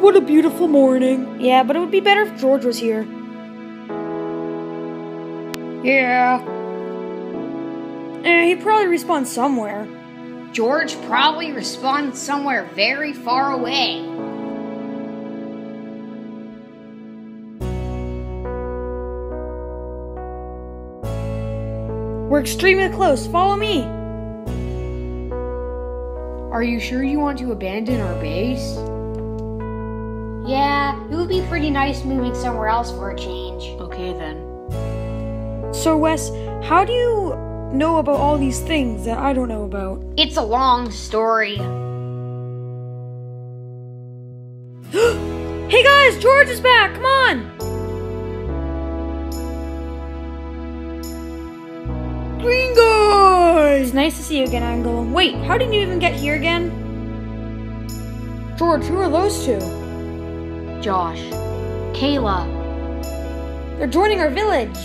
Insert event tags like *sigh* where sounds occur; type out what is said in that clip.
What a beautiful morning. Yeah, but it would be better if George was here. Yeah. Eh, he'd probably respawn somewhere. George probably responds somewhere very far away. We're extremely close. Follow me. Are you sure you want to abandon our base? Yeah, it would be pretty nice moving somewhere else for a change. Okay then. So, Wes, how do you know about all these things that I don't know about? It's a long story. *gasps* hey guys, George is back. Come on. Green guy! It's nice to see you again, Angle. Wait, how did you even get here again? George, who are those two? Josh. Kayla. They're joining our village.